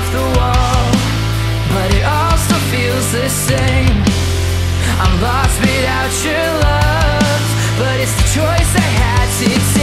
off the wall But it all still feels the same. I'm lost without your love But it's the choice I had to take